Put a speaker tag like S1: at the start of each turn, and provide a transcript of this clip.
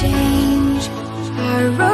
S1: change. I